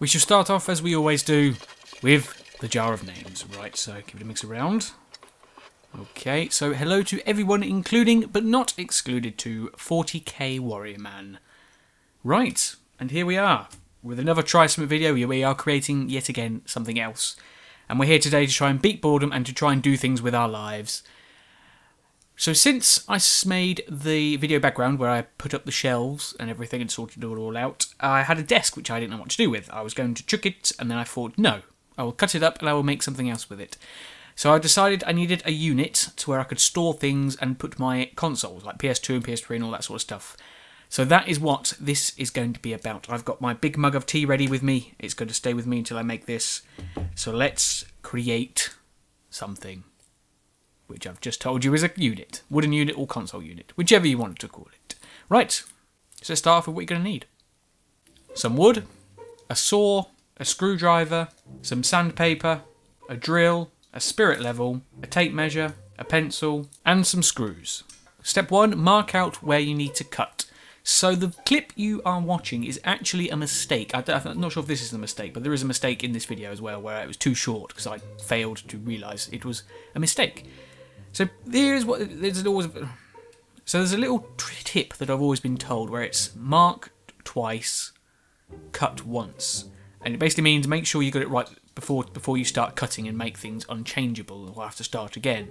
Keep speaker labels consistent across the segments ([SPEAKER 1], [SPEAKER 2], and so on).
[SPEAKER 1] We shall start off as we always do with the jar of names. Right, so give it a mix around. Okay, so hello to everyone, including but not excluded to 40k Warrior Man. Right, and here we are with another Try video. We are creating yet again something else. And we're here today to try and beat boredom and to try and do things with our lives. So since I made the video background where I put up the shelves and everything and sorted it all out, I had a desk which I didn't know what to do with. I was going to chuck it and then I thought, no, I will cut it up and I will make something else with it. So I decided I needed a unit to where I could store things and put my consoles, like PS2 and PS3 and all that sort of stuff. So that is what this is going to be about. I've got my big mug of tea ready with me. It's going to stay with me until I make this. So let's create something which I've just told you is a unit, wooden unit or console unit, whichever you want to call it. Right, so let's start off with what you're going to need. Some wood, a saw, a screwdriver, some sandpaper, a drill, a spirit level, a tape measure, a pencil, and some screws. Step 1, mark out where you need to cut. So the clip you are watching is actually a mistake. I am not sure if this is a mistake, but there is a mistake in this video as well where it was too short because I failed to realise it was a mistake. So here's what there's always. So there's a little tip that I've always been told where it's mark twice, cut once, and it basically means make sure you got it right before before you start cutting and make things unchangeable or have to start again.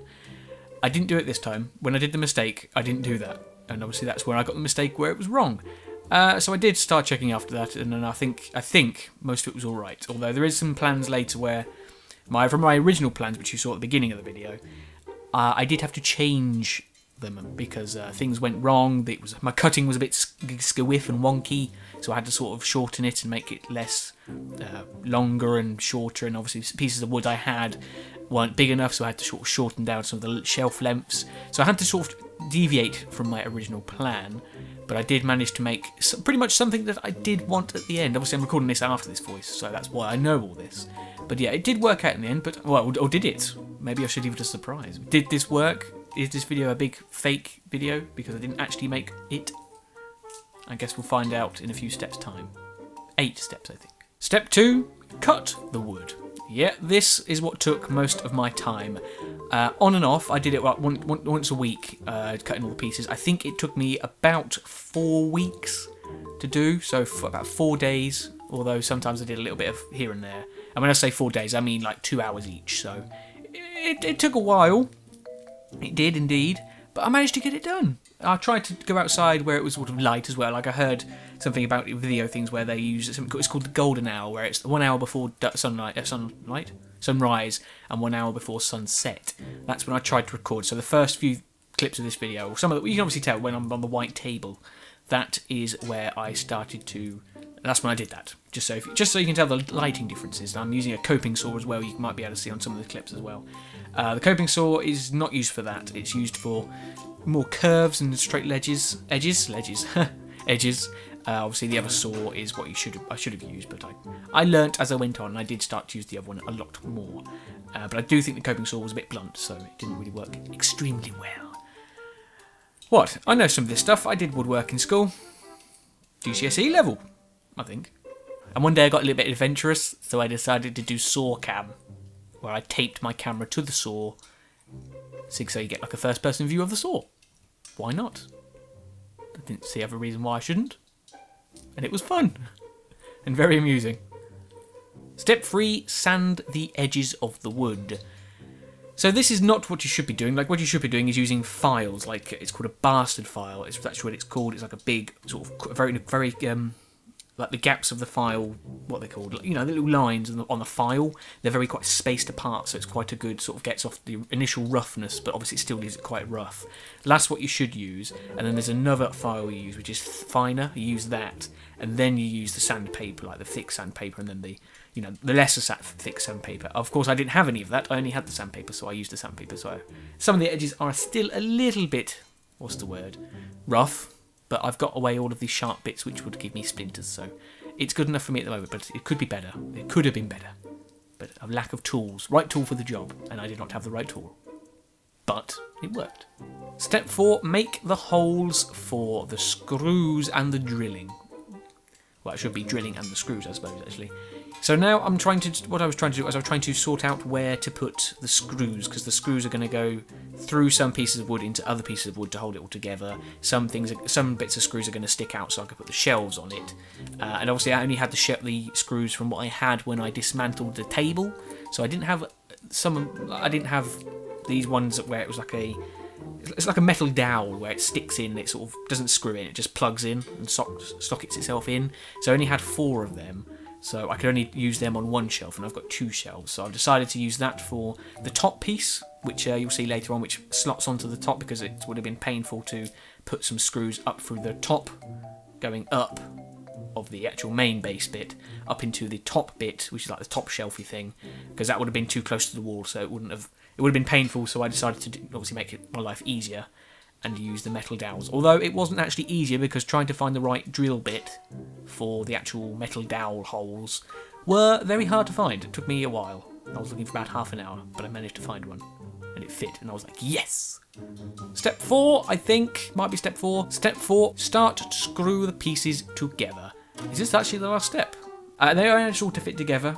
[SPEAKER 1] I didn't do it this time. When I did the mistake, I didn't do that, and obviously that's where I got the mistake where it was wrong. Uh, so I did start checking after that, and then I think I think most of it was all right. Although there is some plans later where my from my original plans, which you saw at the beginning of the video, uh, I did have to change them because uh, things went wrong. It was my cutting was a bit squiff and wonky, so I had to sort of shorten it and make it less uh, longer and shorter. And obviously, pieces of wood I had weren't big enough, so I had to sort of shorten down some of the shelf lengths. So I had to sort of deviate from my original plan. But I did manage to make some, pretty much something that I did want at the end. Obviously, I'm recording this after this voice, so that's why I know all this. But yeah, it did work out in the end. But well, or did it? Maybe I should leave it a surprise. Did this work? Is this video a big fake video because I didn't actually make it? I guess we'll find out in a few steps' time. Eight steps, I think. Step two, cut the wood. Yeah, this is what took most of my time. Uh, on and off, I did it one, one, once a week, uh, cutting all the pieces. I think it took me about four weeks to do, so for about four days, although sometimes I did a little bit of here and there. And when I say four days, I mean like two hours each, so it, it took a while. It did indeed, but I managed to get it done. I tried to go outside where it was sort of light as well. Like I heard something about video things where they use something. It's called the golden hour, where it's one hour before sunlight, uh, sunlight, sunrise, and one hour before sunset. That's when I tried to record. So the first few clips of this video, some of the, you can obviously tell when I'm on the white table. That is where I started to. That's when I did that. Just so, you, just so you can tell the lighting differences. I'm using a coping saw as well. You might be able to see on some of the clips as well. Uh, the coping saw is not used for that. It's used for more curves and straight ledges, edges, ledges, edges. Uh, obviously, the other saw is what you should I should have used, but I I learnt as I went on. I did start to use the other one a lot more. Uh, but I do think the coping saw was a bit blunt, so it didn't really work extremely well. What? I know some of this stuff. I did woodwork in school. GCSE level, I think. And one day I got a little bit adventurous, so I decided to do saw cam where I taped my camera to the saw so you get like a first person view of the saw. Why not? I didn't see every reason why I shouldn't. And it was fun. and very amusing. Step 3 Sand the edges of the wood. So this is not what you should be doing. Like what you should be doing is using files. Like it's called a bastard file. It's that's what it's called. It's like a big sort of very very um, like the gaps of the file, what they're called, you know, the little lines on the, on the, file, they're very quite spaced apart, so it's quite a good sort of gets off the initial roughness, but obviously it still leaves it quite rough. That's what you should use, and then there's another file you use which is finer. You use that, and then you use the sandpaper, like the thick sandpaper, and then the you know the lesser thick sandpaper. Of course, I didn't have any of that. I only had the sandpaper, so I used the sandpaper. So some of the edges are still a little bit, what's the word, rough but I've got away all of these sharp bits which would give me splinters, so it's good enough for me at the moment, but it could be better. It could have been better. But a lack of tools. Right tool for the job, and I did not have the right tool. But it worked. Step 4, make the holes for the screws and the drilling. Well, it should be drilling and the screws, I suppose, actually. So now I'm trying to, what I was trying to do was I was trying to sort out where to put the screws, because the screws are going to go through some pieces of wood into other pieces of wood to hold it all together. Some things, some bits of screws are going to stick out so I can put the shelves on it. Uh, and obviously I only had the, the screws from what I had when I dismantled the table. So I didn't have some, I didn't have these ones where it was like a it's like a metal dowel where it sticks in, it sort of doesn't screw in, it just plugs in and sockets itself in. So I only had four of them, so I could only use them on one shelf, and I've got two shelves. So I've decided to use that for the top piece, which uh, you'll see later on, which slots onto the top because it would have been painful to put some screws up through the top, going up of the actual main base bit up into the top bit, which is like the top shelfy thing, because that would have been too close to the wall, so it wouldn't have it would have been painful, so I decided to obviously make it, my life easier and use the metal dowels. Although it wasn't actually easier because trying to find the right drill bit for the actual metal dowel holes were very hard to find. It took me a while. I was looking for about half an hour, but I managed to find one. And it fit, and I was like, yes! Step four, I think, might be step four. Step four, start to screw the pieces together. Is this actually the last step? Uh, they are actually to fit together,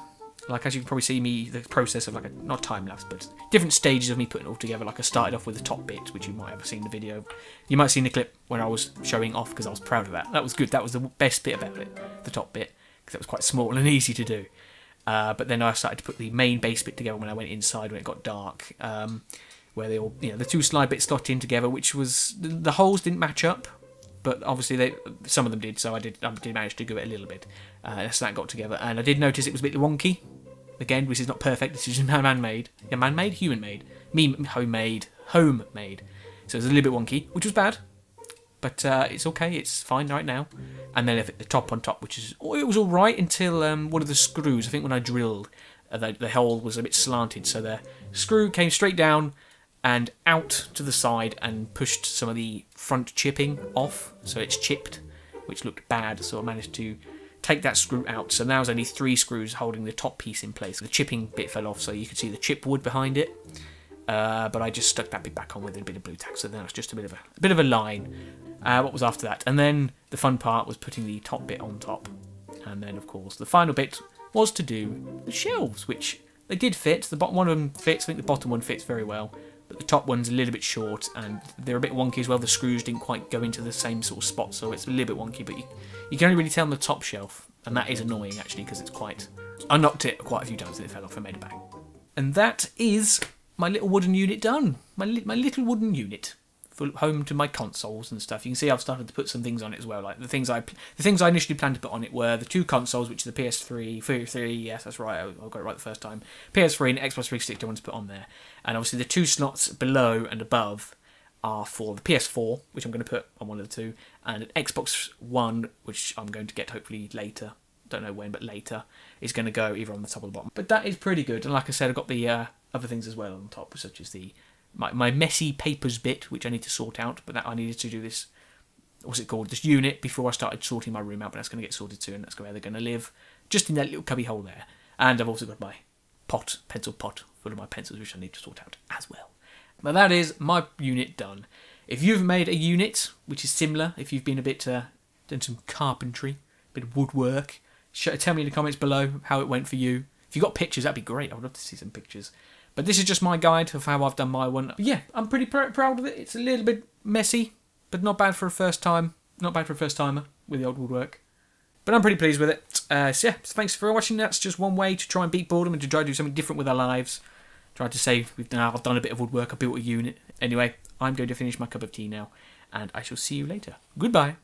[SPEAKER 1] like as you can probably see me, the process of like a, not time lapse, but different stages of me putting it all together. Like I started off with the top bit, which you might have seen the video. You might have seen the clip when I was showing off because I was proud of that. That was good. That was the best bit about it, the top bit, because it was quite small and easy to do. Uh, but then I started to put the main base bit together when I went inside when it got dark, um, where they all, you know, the two slide bits slot in together, which was the, holes didn't match up, but obviously they some of them did, so I did I did manage to do it a little bit. Uh, so that got together, and I did notice it was a bit wonky Again, this is not perfect. This is man-made. Yeah, man-made, human-made. Me, homemade, home-made. So it's a little bit wonky, which was bad, but uh, it's okay. It's fine right now. And then the top on top, which is oh, it was all right until um, one of the screws. I think when I drilled, uh, the, the hole was a bit slanted, so the screw came straight down and out to the side and pushed some of the front chipping off, so it's chipped, which looked bad. So I managed to take that screw out. So now there's only three screws holding the top piece in place. The chipping bit fell off, so you could see the chip wood behind it. Uh, but I just stuck that bit back on with a bit of Blu Tack, so now it's just a bit of a, a bit of a line. Uh, what was after that? And then the fun part was putting the top bit on top. And then, of course, the final bit was to do the shelves, which they did fit. The bottom one of them fits. I think the bottom one fits very well the top one's a little bit short and they're a bit wonky as well. The screws didn't quite go into the same sort of spot, so it's a little bit wonky, but you, you can only really tell on the top shelf, and that is annoying actually because it's quite. I knocked it quite a few times and it fell off and made a bang. And that is my little wooden unit done. My, li my little wooden unit home to my consoles and stuff. You can see I've started to put some things on it as well. Like the things I the things I initially planned to put on it were the two consoles, which are the PS3, 3, yes, that's right, I, got it right the first time. PS3 and Xbox 360 I wanted to put on there, and obviously the two slots below and above are for the PS4, which I'm going to put on one of the two, and an Xbox One, which I'm going to get hopefully later. Don't know when, but later is going to go either on the top or the bottom. But that is pretty good, and like I said, I've got the uh, other things as well on top, such as the my, my messy papers bit, which I need to sort out, but that I needed to do this, what's it called, this unit before I started sorting my room out, but that's going to get sorted soon, that's where they're going to live, just in that little cubby hole there. And I've also got my pot, pencil pot, full of my pencils, which I need to sort out as well. But that is my unit done. If you've made a unit which is similar, if you've been a bit, uh, done some carpentry, a bit of woodwork, tell me in the comments below how it went for you. If you've got pictures, that'd be great. I would love to see some pictures. But this is just my guide of how I've done my one. But yeah, I'm pretty pr proud of it. It's a little bit messy, but not bad for a first time. Not bad for a first timer with the old woodwork. But I'm pretty pleased with it. Uh, so yeah, so thanks for watching. That's just one way to try and beat boredom and to try to do something different with our lives. Try to say we've now I've done a bit of woodwork. I built a unit. Anyway, I'm going to finish my cup of tea now, and I shall see you later. Goodbye.